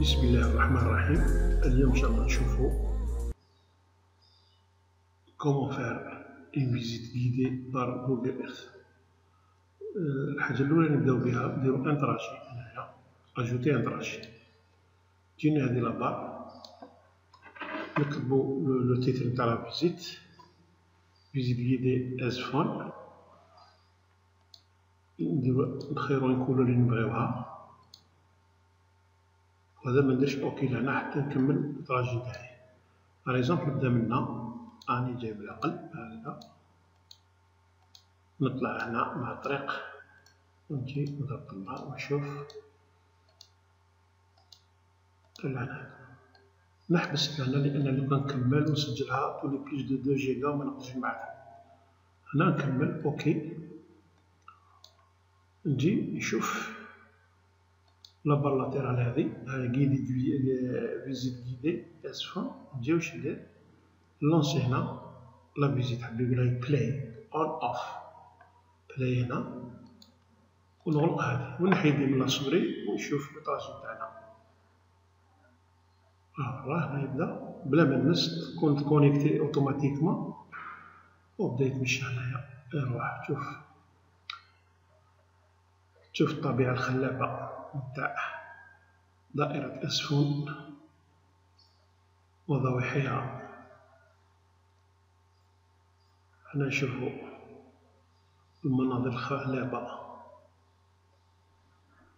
بسم الله الرحمن الرحيم اليوم ان شاء الله نشوفوا comment faire une visite guidée dans Google Earth الحاجة الاولى نبداو بها نديرو un trajet هنايا ajouter un trajet تجينا هذه la barre نكتبو le titre نتاع la visite visite guidée Azeffoun نديرو نخيرو الكولور اللي نبغيوها وهذا ما نديرش أوكي لهنا حتى نكمل التراجي تاعي باغ اكزومبل نبدأ من هنا راني جايب العقل. هكذا نطلع هنا مع الطريق ونجي نضرب الله ونشوف. طلعنا نحبس هنا لأن لو كان نكمل ونسجلها تولي بليس دو دو جيجا وما نقدرش نبعثها. هنا نكمل. أوكي. نجي نشوف. لابار لاتيرال غيدي فيزيت غيدي اسفل نجي واش ندير لونسي هنا لا فيزيت حبي يقولها بلاي اون اوف بلاي هنا ونغلق هذه ونحيد من لا سوري ونشوف الطاجين تاعنا راه هنا يبدا بلا ما نمس تكون تكونيكتي اوتوماتيكمون وبدا يتمشى هنايا يروح شوف شوف الطبيعة الخلابة نتاع دائرة أسفون وضواحيها هنا نشوفو المناظر الخلابة.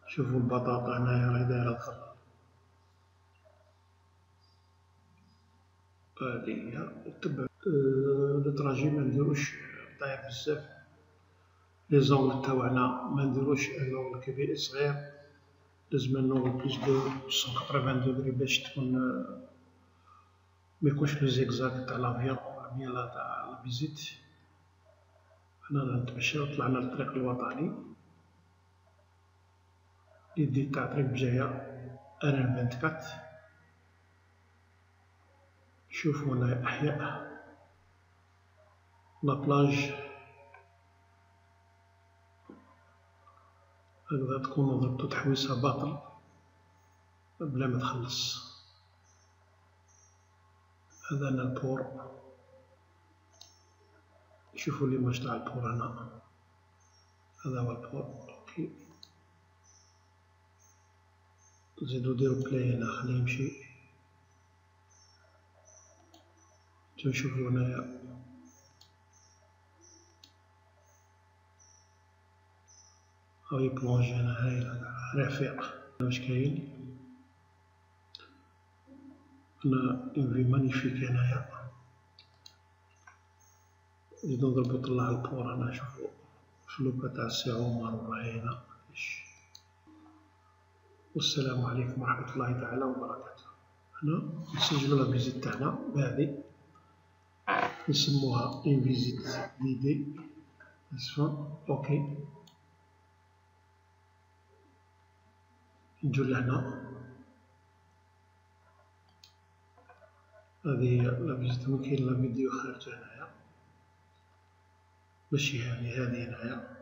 شوفو البطاطا هنايا راهي دايرة الخضر هادي هي تبع لو تراجي منديروش طاير بزاف. لي زونغ تاوعنا ما نديروش زونغ كبير صغير لازم نوغ بلوس دو 180 دوغري باش تكون ما يكونش لو زيكزاك تاع لافيون ولا تاع لا فيزيت هنا نتمشاو طلعنا للطريق الوطني. يدي تاع طريق بجاية ان 24 شوفوا هنا احياء لا بلاج هكذا تكون ضربتو تحويسها باطل بلا ما تخلص. هذا أنا البور شوفوا ليماج تاع البور هنا. هذا هو ال port. Okay. زيدو ديرو play هنا خليه يمشي. تنشوفو هنايا أو ي plonger هنا هايل رفيق واش كاين. هنا vue magnifique هنايا. نزيدو نضربو طلع ال port هنا شوفو. فلوكا تاع السي عمر وراهي هنا. والسلام عليكم ورحمة الله تعالى وبركاته. هنا نسجلو la visite تاعنا. بهذه نسموها une visite guidée ça va okay نجو لهنا هذه هي la visite كاين la vidéo خرجت هنايا. ماشي هذه هذه هنايا.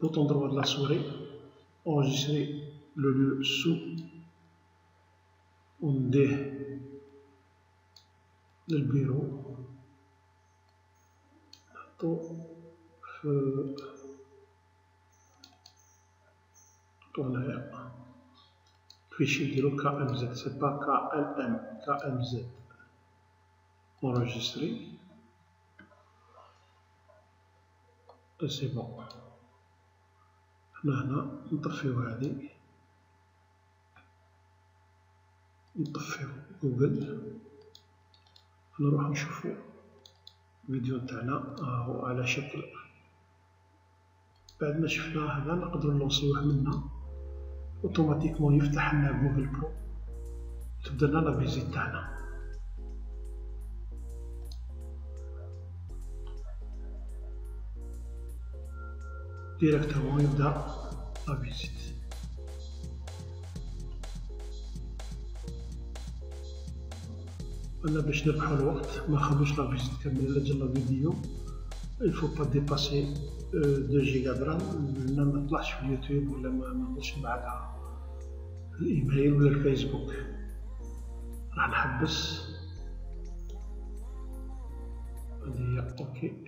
bouton droit la souris. enregistrer le lieu sous. ونديه للبيرو. نحطو في. نحطو هنايا. Fichier نديرو KMZ c'est pas KLM KMZ enregistré. Et c'est bon. حنا هنا نطفيو هادي نطفيو جوجل نروح نشوفو الفيديو نتاعنا راهو على شكل بعد ما شفنا هذا نقدرو ن lancer وه منا automatiquement يفتح لنا Google Pro تبدا لنا la visite تاعنا directement يبدا la visite أنا باش نربحو الوقت ما نخلوش la visite كامله الا جا la vidéo il faut pas dépasser deux gigas de RAM ما نطلعش في اليوتيوب ولا ما نقدرش نبعثها الإيميل ولا الفيسبوك. راح نحبس. okay